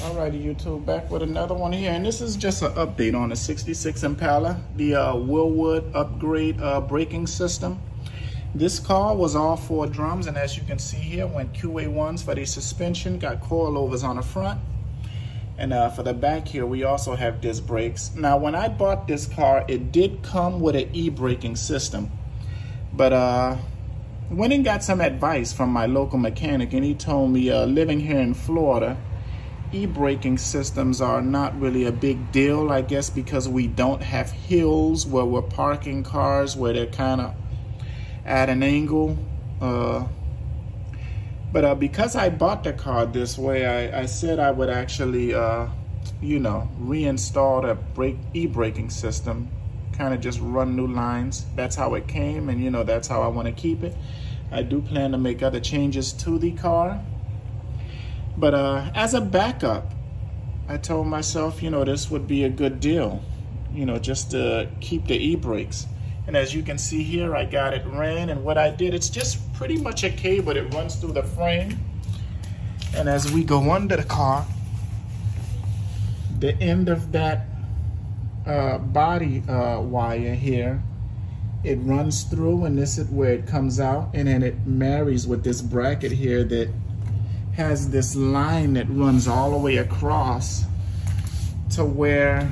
Alrighty, YouTube, back with another one here, and this is just an update on the 66 Impala, the uh, Wilwood upgrade uh, braking system. This car was all four drums, and as you can see here, went QA1s for the suspension, got coilovers on the front, and uh, for the back here, we also have disc brakes. Now, when I bought this car, it did come with an e-braking system, but uh, went and got some advice from my local mechanic, and he told me, uh, living here in Florida, e-braking systems are not really a big deal, I guess, because we don't have hills where we're parking cars where they're kind of at an angle. Uh, but uh, because I bought the car this way, I, I said I would actually, uh, you know, reinstall the brake e-braking system, kind of just run new lines. That's how it came, and you know, that's how I want to keep it. I do plan to make other changes to the car. But uh, as a backup, I told myself, you know, this would be a good deal, you know, just to keep the e-brakes. And as you can see here, I got it ran. And what I did, it's just pretty much a cable that runs through the frame. And as we go under the car, the end of that uh, body uh, wire here, it runs through and this is where it comes out. And then it marries with this bracket here that has this line that runs all the way across to where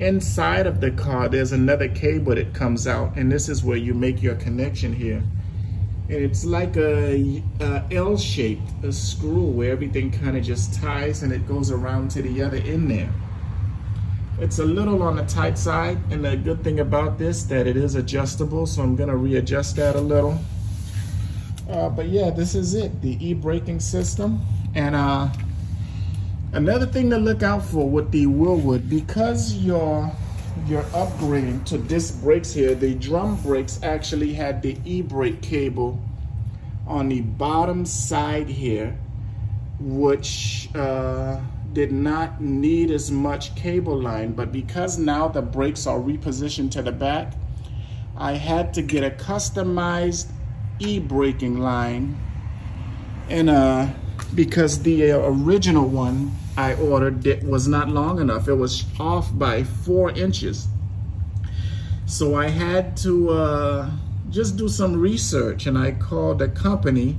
inside of the car there's another cable that comes out and this is where you make your connection here. And it's like a, a L-shaped a screw where everything kind of just ties and it goes around to the other end there. It's a little on the tight side and the good thing about this that it is adjustable so I'm gonna readjust that a little uh, but yeah, this is it, the e-braking system. And uh, another thing to look out for with the Wilwood, because you're, you're upgrading to disc brakes here, the drum brakes actually had the e-brake cable on the bottom side here, which uh, did not need as much cable line, but because now the brakes are repositioned to the back, I had to get a customized e-braking line. And uh because the uh, original one I ordered it was not long enough. It was off by four inches. So I had to uh, just do some research and I called the company.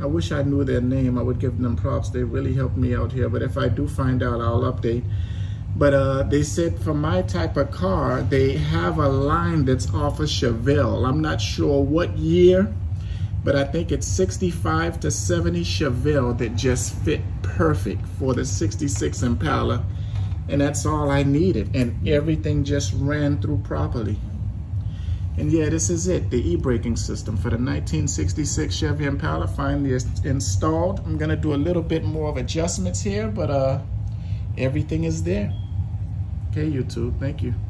I wish I knew their name. I would give them props. They really helped me out here. But if I do find out I'll update but uh, they said for my type of car, they have a line that's off of Chevelle. I'm not sure what year, but I think it's 65 to 70 Chevelle that just fit perfect for the 66 Impala. And that's all I needed. And everything just ran through properly. And yeah, this is it, the e-braking system for the 1966 Chevy Impala finally installed. I'm gonna do a little bit more of adjustments here, but uh, everything is there. Okay, YouTube, thank you.